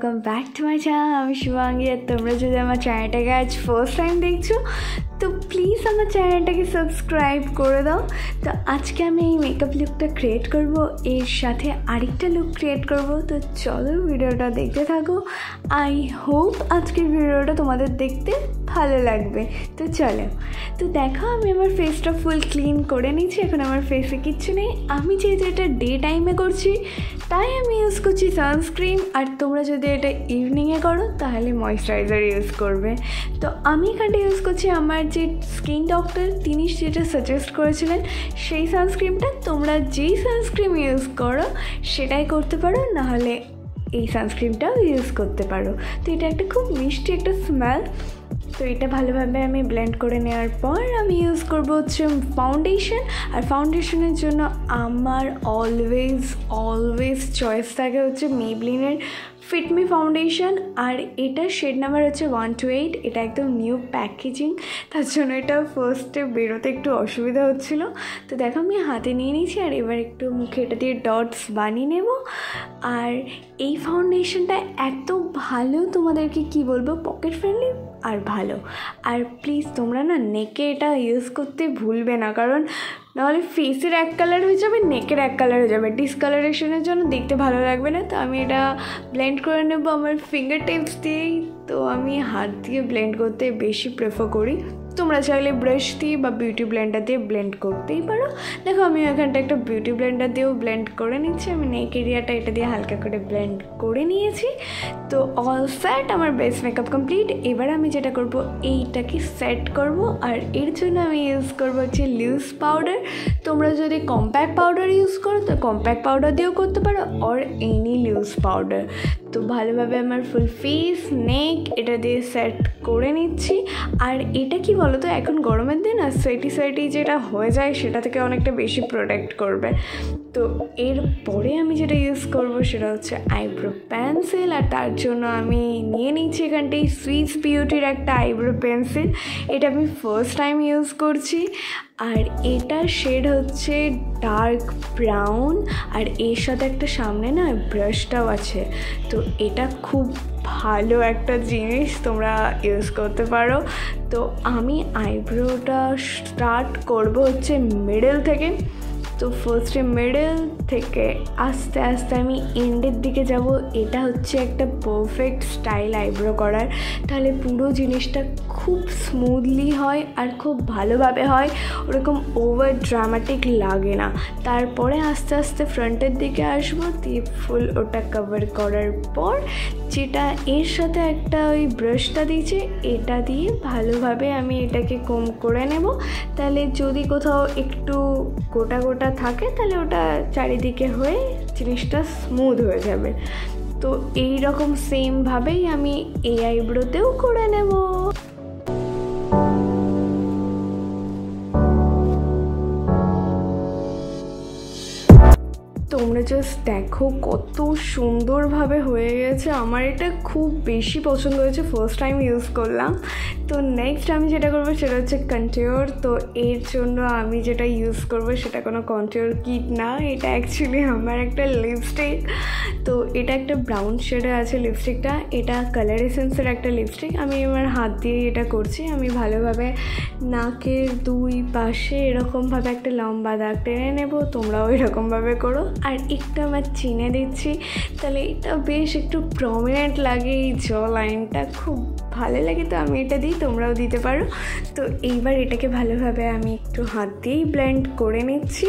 Welcome back to my channel আমি শিবাঙ্গি আর তোমরা যদি আমার চ্যানেলটাকে আজ ফার্স্ট টাইম দেখছ তো প্লিজ আমার চ্যানেলটাকে সাবস্ক্রাইব করে দাও। তো আজকে আমি এই মেকআপ লুকটা ক্রিয়েট করব, এর সাথে আরেকটা লুক ক্রিয়েট করব। তো চলো ভিডিওটা দেখতে থাকো। আই হোপ আজকের ভিডিওটা তোমাদের দেখতে ভালো লাগবে। তো চলো। তো দেখো, আমি আমার ফেসটা ফুল ক্লিন করে নিয়েছি, এখন আমার ফেসে কিচ্ছু নেই। আমি যেহেতু এটা ডে টাইমে করছি, তাই আমি ইউজ করছি সানস্ক্রিন আর তোমরা যদি এটা ইভিনিংয়ে করো, তাহলে ময়শ্চারাইজার ইউজ করবে। তো আমি এখানটা ইউজ করছি আমার যে স্কিন ডক্টর তিনি যেটা সাজেস্ট করেছিলেন, সেই সানস্ক্রিনটা তোমরা যেই সানস্ক্রিন ইউজ করো, সেটাই করতে পারো, নাহলে এই সানস্ক্রিনটাও ইউজ করতে পারো। তো এটা একটা খুব মিষ্টি একটা স্মেল তো এটা ভালোভাবে আমি ব্লেন্ড করে নেওয়ার পর আমি ইউজ করব হচ্ছে ফাউন্ডেশন আর ফাউন্ডেশনের জন্য আমার অলওয়েজ অলওয়েজ চয়েস থাকে হচ্ছে মেবলিনের ফিটমি ফাউন্ডেশন আর এটা শেড নাম্বার হচ্ছে ওয়ান টু এইট এটা একদম নিউ প্যাকেজিং তার জন্য এটা ফার্স্টে বেরোতে একটু অসুবিধা হচ্ছিল। তো দেখো আমি হাতে নিয়ে নিয়েছি, আর এবার একটু মুখে এটা দিয়ে ডটস বানিয়ে নেব। আর এই ফাউন্ডেশনটা এত ভালো, তোমাদেরকে কি বলব? পকেট ফ্রেন্ডলি আর ভালো। আর প্লিজ তোমরা না নেকে এটা ইউজ করতে ভুলবে না, কারণ নাহলে ফেসের এক কালার হয়ে যাবে নেকের এক কালার হয়ে যাবে। ডিসকালারেশনের জন্য দেখতে ভালো লাগবে না, তো আমি এটা ব্লেন্ড করে নেব। আমার ফিঙ্গার টিপস দিয়েই, তো আমি হাত দিয়ে ব্লেন্ড করতে বেশি প্রেফার করি। তোমরা চাইলে ব্রাশ দিয়ে বা বিউটি ব্লেন্ডার দিয়ে ব্লেন্ড করতেই পারো। দেখো আমি এখানটা একটা বিউটি ব্লেন্ডার দিয়েও ব্লেন্ড করে নিচ্ছি। আমি নেক এরিয়াটা এটা দিয়ে হালকা করে ব্লেন্ড করে নিয়েছি। তো অল সেট আমার বেস মেকআপ কমপ্লিট এবার আমি যেটা করব, এইটাকে সেট করব। আর এর জন্য আমি ইউজ করব হচ্ছে লিউজ পাউডার তোমরা যদি কম্প্যাক্ট পাউডার ইউজ করো, তো কম্প্যাক্ট পাউডার দিয়েও করতে পারো। অর এনি লিউজ পাউডার তো ভালোভাবে আমার ফুল ফেস নেক এটা দিয়ে সেট করে নিচ্ছি। আর এটা কি বলো তো এখন গরমের দিন, আর সোয়েটি সোয়েটি যেটা হয়ে যায়, সেটা থেকে অনেকটা বেশি প্রোটেক্ট করবে। তো এরপরে আমি যেটা ইউজ করব সেটা হচ্ছে আইব্রো পেন্সিল আর তার জন্য আমি নিয়ে নিচ্ছি এখানটাই সুইস বিউটির একটা আইব্রো পেন্সিল এটা আমি ফার্স্ট টাইম ইউজ করছি। আর এটা শেড হচ্ছে ডার্ক ব্রাউন আর এর সাথে একটা সামনে না ব্রাশটাও আছে। তো এটা খুব ভালো একটা জিনিস, তোমরা ইউজ করতে পারো। তো আমি আইব্রোটা স্টার্ট করব হচ্ছে মিডল থেকে। তো ফার্স্টে মিডল থেকে আস্তে আস্তে আমি এন্ডের দিকে যাব। এটা হচ্ছে একটা পারফেক্ট স্টাইল আইব্রো করার। তাহলে পুরো জিনিসটা খুব স্মুথলি হয় আর খুব ভালোভাবে হয়। ওরকম ওভার ড্রামাটিক লাগে না। তারপরে আস্তে আস্তে ফ্রন্টের দিকে আসব, দিয়ে ফুল ওটা কভার করার পর যেটা এর সাথে একটা ওই ব্রাশটা দিয়েছে, এটা দিয়ে ভালোভাবে আমি এটাকে কম করে নেব। তাহলে যদি কোথাও একটু গোটা গোটা থাকে, তাহলে ওটা চারিদিকে হয়ে জিনিসটা স্মুথ হয়ে যাবে। তো এই রকম সেমভাবেই আমি এই আইব্রোতেও করে নেব। তোমরা জাস্ট দেখো কত সুন্দরভাবে হয়ে গেছে। আমার এটা খুব বেশি পছন্দ হয়েছে ফার্স্ট টাইম ইউজ করলাম। তো নেক্সট আমি যেটা করব সেটা হচ্ছে কন্টিওর তো এর জন্য আমি যেটা ইউজ করব সেটা কোনো কন্টিওর কিট না, এটা অ্যাকচুয়ালি আমার একটা লিপস্টিক তো এটা একটা ব্রাউন শেডে আছে লিপস্টিকটা এটা কালার এসেন্সের একটা লিপস্টিক আমি আমার হাত দিয়ে এটা করছি। আমি ভালোভাবে নাকের দুই পাশে এরকমভাবে একটা লম্বা দাগ টেনে নেব, তোমরাও এরকমভাবে করো। আর একটু আমার চিনে দিচ্ছি। তাহলে এটা বেশ একটু প্রমিনেন্ট লাগে এই জ লাইনটা খুব ভালো লাগে তো আমি এটা দিই, তোমরাও দিতে পারো। তো এইবার এটাকে ভালোভাবে আমি একটু হাত দিয়েই ব্লেন্ড করে নিচ্ছি।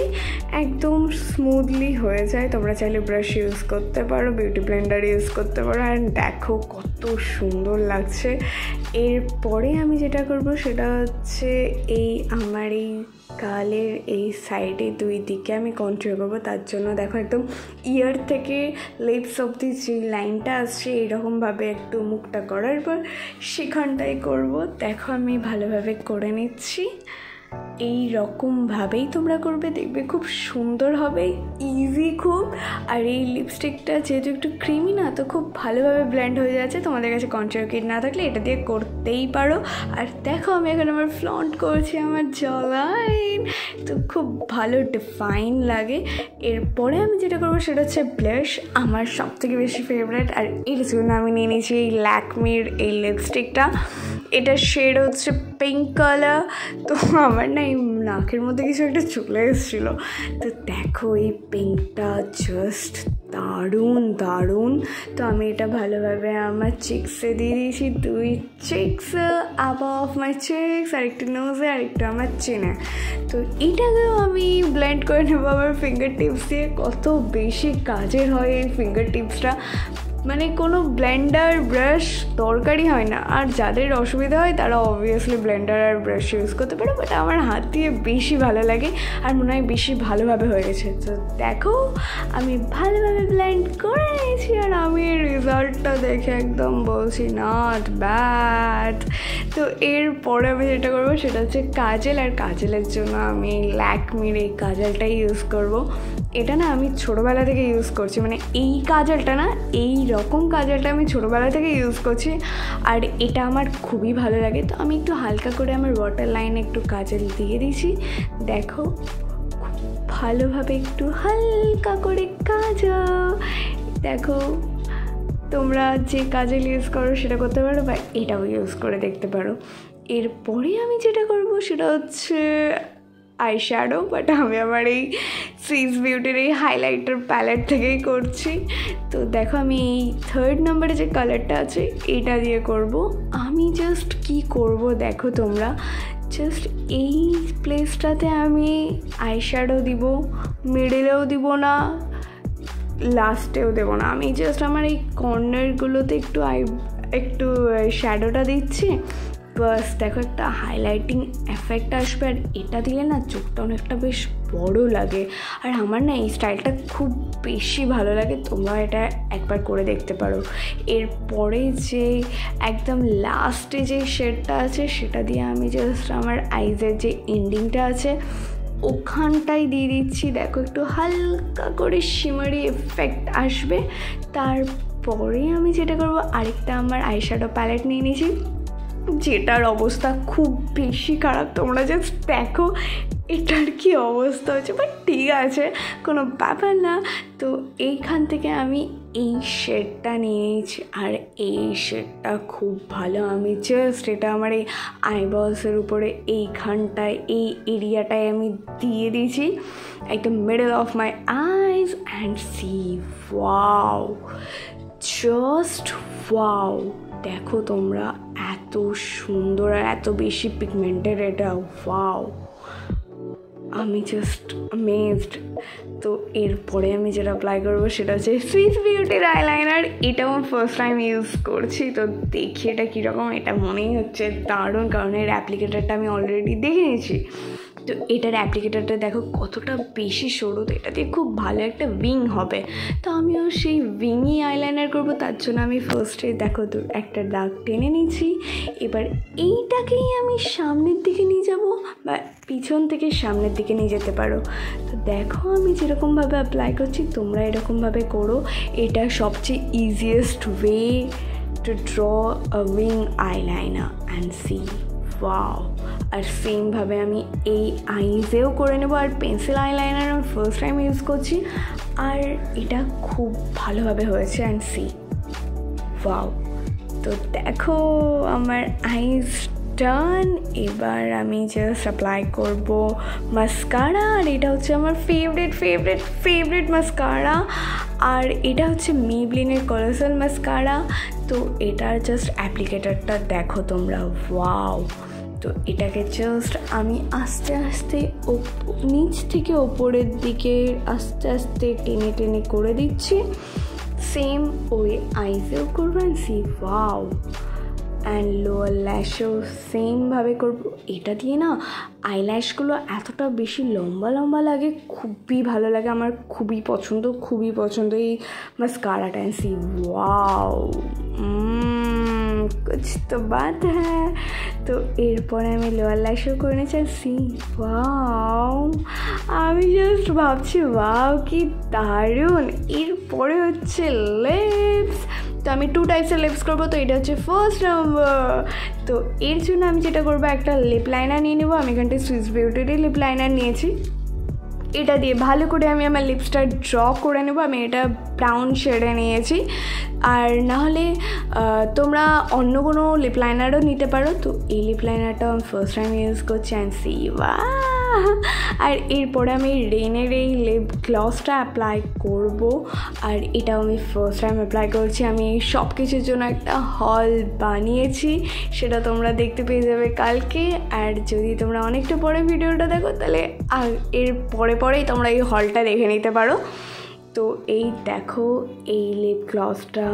একদম স্মুথলি হয়ে যায়। তোমরা চাইলে ব্রাশ ইউজ করতে পারো বিউটি ব্লেন্ডার ইউজ করতে পারো। অ্যান্ড দেখো কত সুন্দর লাগছে। এরপরে আমি যেটা করব সেটা হচ্ছে এই আমার এই গালের এই সাইডে দুই দিকে আমি কন্ট্রোল করব, তার জন্য দেখো একদম ইয়ার থেকে লিপস দি যে লাইনটা আসছে, এরকমভাবে একটু মুখটা করার পর সেখানটাই করব। দেখো আমি ভালোভাবে করে নিচ্ছি। এই রকমভাবেই তোমরা করবে, দেখবে খুব সুন্দর হবে ইজি খুব। আর এই লিপস্টিকটা যেহেতু একটু ক্রিমি না, তো খুব ভালোভাবে ব্ল্যান্ড হয়ে যাচ্ছে। তোমাদের কাছে কন্ট্রোল কিট না থাকলে এটা দিয়ে করতেই পারো। আর দেখো, আমি এখন আমার ফ্লন্ট করছি আমার জলাইন তো খুব ভালো ডিফাইন লাগে। এরপরে আমি যেটা করব সেটা হচ্ছে ব্লাশ আমার সব থেকে বেশি ফেভারেট আর এর জন্য আমি নিয়ে নিয়েছি, এই ল্যাকমির এই লিপস্টিকটা এটার শেড হচ্ছে পিঙ্ক কালার তো আমার না এই নাকের মধ্যে কিছু একটা চলে এসেছিল। তো দেখো এই পিঙ্কটা জাস্ট দারুণ দারুণ। তো আমি এটা ভালোভাবে আমার চিক্সে দিয়ে দিয়েছি, দুই চিক্স আবার অফ মাই চিক্স আরেকটু নোজে আরেকটু আমার চেনে তো এটাকেও আমি ব্লেন্ড করে নেব আমার ফিঙ্গার টিপস দিয়ে। কত বেশি কাজের হয় এই ফিঙ্গার টিপসটা মানে কোনো ব্লেন্ডার ব্রাশ দরকারই হয় না। আর যাদের অসুবিধা হয়, তারা অবভিয়াসলি ব্লেন্ডার আর ব্রাশ ইউজ করতে পারে বাট আমার হাত দিয়ে বেশি ভালো লাগে আর মনে হয় বেশি ভালোভাবে হয়ে গেছে। তো দেখো, আমি ভালোভাবে ব্লেন্ড করে নিয়েছি আর আমি রেজাল্টটা দেখে একদম বলছি নট ব্যাড তো এরপরে আমি যেটা করব, সেটা হচ্ছে কাজেল আর কাজেলের জন্য আমি ল্যাকমির এই কাজলটাই ইউজ করব। এটা না আমি ছোটোবেলা থেকে ইউজ করছি। মানে এই কাজলটা না, এই রকম কাজলটা আমি ছোটোবেলা থেকে ইউজ করছি। আর এটা আমার খুবই ভালো লাগে। তো আমি একটু হালকা করে আমার ওয়াটার লাইনে একটু কাজল দিয়ে দিয়েছি। দেখো ভালোভাবে একটু হালকা করে কাজল। দেখো, তোমরা যে কাজল ইউজ করো সেটা করতে পারো বা এটাও ইউজ করে দেখতে পারো। এরপরে আমি যেটা করব সেটা হচ্ছে আই শ্যাডো বাট আমি আমার এই সুইস বিউটির এই হাইলাইটার প্যালেট থেকেই করছি। তো দেখো আমি এই থার্ড নাম্বারে যে কালারটা আছে, এটা দিয়ে করব। আমি জাস্ট কি করব দেখো তোমরা। জাস্ট এই প্লেসটাতে আমি আই শ্যাডো দিব মিডলেও দিব না লাস্টেও দেবো না। আমি জাস্ট আমার এই কর্নারগুলোতে একটু আই একটু শ্যাডোটা দিচ্ছি। বাস দেখো একটা হাইলাইটিং এফেক্ট আসবে আর এটা দিলে না চোখটা অনেকটা বেশ বড় লাগে। আর আমার না এই স্টাইলটা খুব বেশি ভালো লাগে, তোমরা এটা একবার করে দেখতে পারো। এরপরে যে একদম লাস্টে যে শেডটা আছে, সেটা দিয়ে আমি জাস্ট আমার আইজের যে এন্ডিংটা আছে, ওখানটাই দিয়ে দিচ্ছি। দেখো একটু হালকা করে সিমারি এফেক্ট আসবে। তারপরে আমি যেটা করব, আরেকটা আমার আইশ্যাডো প্যালেট নিয়ে নিয়েছি যেটার অবস্থা খুব বেশি খারাপ, তোমরা জাস্ট দেখো এটার কি অবস্থা হচ্ছে। বাট ঠিক আছে, কোনো ব্যাপার না। তো এইখান থেকে আমি এই শেডটা নিয়েছি, আর এই শেডটা খুব ভালো। আমি জাস্ট এটা আমার এই আইবলসের উপরে এইখানটায়, এই এরিয়াটায় আমি দিয়ে দিয়েছি। একদম middle of my eyes and see wow just wow দেখো তোমরা এত সুন্দর আর এত বেশি পিগমেন্টেড এটা ওয়াও আমি জাস্ট অ্যামেজড তো এরপরে আমি যেটা অ্যাপ্লাই করব সেটা হচ্ছে সুইস বিউটির আইলাইনার এটা আমার ফার্স্ট টাইম ইউজ করছি। তো দেখি এটা কীরকম, এটা মনেই হচ্ছে দারুণ, কারণ এর অ্যাপ্লিকেটারটা আমি অলরেডি দেখে নিয়েছি। তো এটার অ্যাপ্লিকেটারটা দেখো কতটা বেশি সরু, তো এটা দিয়ে খুব ভালো একটা উইং হবে। তো আমিও সেই উইংই আইলাইনার করব, তার জন্য আমি ফার্স্টে দেখো তো একটা দাগ টেনে নিচ্ছি এবার এইটাকেই আমি সামনের দিকে নিয়ে যাব বা পিছন থেকে সামনের দিকে নিয়ে যেতে পারো। তো দেখো আমি যেরকমভাবে অ্যাপ্লাই করছি, তোমরা এরকমভাবে করো। এটা সবচেয়ে easiest way to draw a wing eyeliner and see wow আর সেমভাবে আমি এই আইজেও করে নেব আর পেন্সিল আইলাইনার আমি ফার্স্ট টাইম ইউজ করছি। আর এটা খুব ভালোভাবে হয়েছে অ্যান্ড সি ওয়াও তো দেখো, আমার আইজ ডান এবার আমি জাস্ট অ্যাপ্লাই করব মাস্কারা আর এটা হচ্ছে আমার ফেভারিট ফেভারিট ফেভারিট মাস্কারা আর এটা হচ্ছে মেবলিনের কলোসাল মাস্কারা তো এটার জাস্ট অ্যাপ্লিকেটারটা দেখো তোমরা। ওয়াও তো এটাকে জাস্ট আমি আস্তে আস্তে নিচ থেকে ওপরের দিকে আস্তে আস্তে টেনে টেনে করে দিচ্ছি। সেম ওই আইসেও করবেন সি ওয়াও অ্যান্ড লোয়ার ল্যাশেও সেমভাবে করব। এটা দিয়ে না আইল্যাশগুলো এতটা বেশি লম্বা লম্বা লাগে, খুবই ভালো লাগে আমার, খুবই পছন্দ খুবই পছন্দ এই মাস্কারাটা সি ওয়াও কুছ তো বাত হ্যাঁ তো এরপরে আমি লোয়ার লাইশও করে নিয়েছি ওয়াও আমি জাস্ট ভাবছি ওয়াও কি দারুণ। এরপরে হচ্ছে লিপস তো আমি টু টাইপসের লিপস করব, তো এটা হচ্ছে ফার্স্ট নাম্বার তো এর জন্য আমি যেটা করব, একটা লিপ লাইনার নিয়ে নেব। আমি এখানটায় সুইস বিউটিরই লিপ লাইনার নিয়েছি। এটা দিয়ে ভালো করে আমি আমার লিপসটা ড্র করে নেব। আমি এটা ব্রাউন শেডে নিয়েছি। আর নাহলে তোমরা অন্য কোনো লিপ লাইনারও নিতে পারো। তো এই লিপ লাইনারটা আমি ফার্স্ট টাইম ইউজ করছি অ্যান্ড সি বা আর এরপরে আমি রেনের এই লিপ গ্লসটা অ্যাপ্লাই করব। আর এটাও আমি ফার্স্ট টাইম অ্যাপ্লাই করছি। আমি সব কিছুর জন্য একটা হল বানিয়েছি। সেটা তোমরা দেখতে পেয়ে যাবে কালকে। আর যদি তোমরা অনেকটা পরে ভিডিওটা দেখো, তাহলে এর পরে পরেই তোমরা এই হলটা দেখে নিতে পারো। তো এই দেখো, এই লিপ গ্লসটা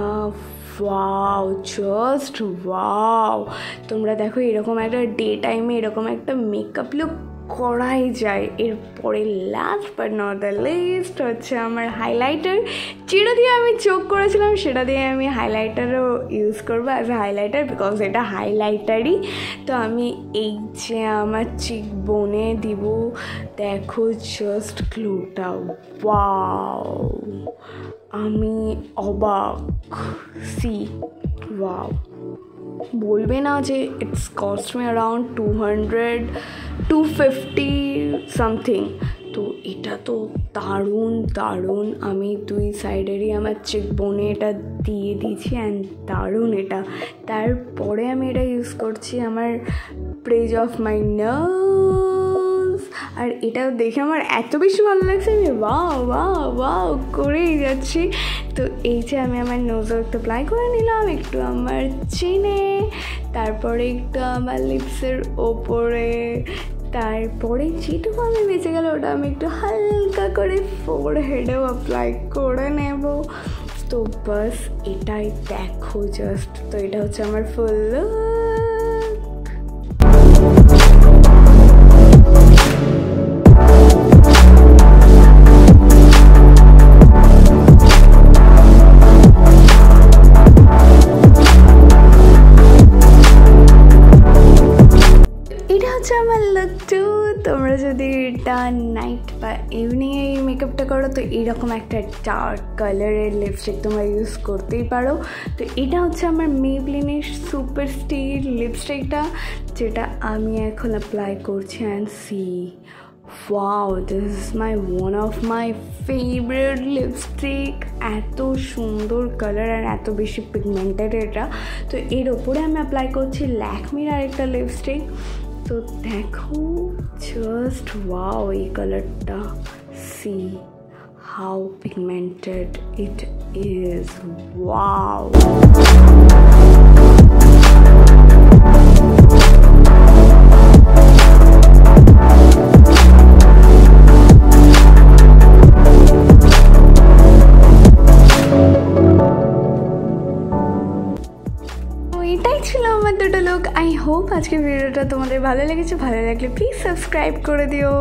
ওয়াও জাস্ট ওয়াও তোমরা দেখো, এরকম একটা ডে টাইমে এরকম একটা মেকআপ লুক করাই যায়। এরপরে last but not the least হচ্ছে আমার হাইলাইটার যেটা দিয়ে আমি চোখ করেছিলাম, সেটা দিয়ে আমি হাইলাইটারও ইউজ করব অ্যাজ এ হাইলাইটার বিকজ এটা হাইলাইটারই তো আমি এই যে আমার চিক বনে দিব, দেখো জাস্ট গ্লুটা ওয়াও আমি অবাক। সি ওয়াও বলবে না যে it's cost me around two hundred to fifty something তো এটা তো দারুণ দারুণ। আমি দুই সাইডেরই আমার চেক বোনে এটা দিয়ে দিয়েছি অ্যান্ড দারুণ এটা। তারপরে আমি এটা ইউজ করছি আমার প্রেজ অফ মাই নার্ভস আর এটা দেখে আমার এত বেশি ভালো লাগছে, আমি ওয়াও ওয়াও ওয়াও করেই যাচ্ছি। তো এই যে আমি আমার নোজও একটু অ্যাপ্লাই করে নিলাম, একটু আমার চিনে তারপরে একটু আমার লিপসের ওপরে। তারপরে যেটুকু আমি বেঁচে গেল, ওটা আমি একটু হালকা করে ফোর হেডেও অ্যাপ্লাই করে নেব। তো বাস এটাই, দেখো জাস্ট তো এটা হচ্ছে আমার ফুল এটা মেকআপটা করো, তো এইরকম একটা ডার্ক কালারের লিপস্টিক তোমরা ইউজ করতেই পারো। তো এটা হচ্ছে আমার মেবলিনের সুপার স্টিল লিপস্টিকটা যেটা আমি এখন অ্যাপ্লাই করছি and see wow this is my one of my favourite lipstick এত সুন্দর কালার আর এত বেশি পিগমেন্টেড এটা। তো এর ওপরে আমি অ্যাপ্লাই করছি ল্যাকমির আরেকটা লিপস্টিক তো দেখো জাস্ট ওয়াও এই কালারটা see how pigmented it is wow এটাই ছিল আমার দুটো লোক আই হোপ আজকের ভিডিওটা তোমাদের ভালো লেগেছে। ভালো লাগলে প্লিজ সাবস্ক্রাইব করে দিও।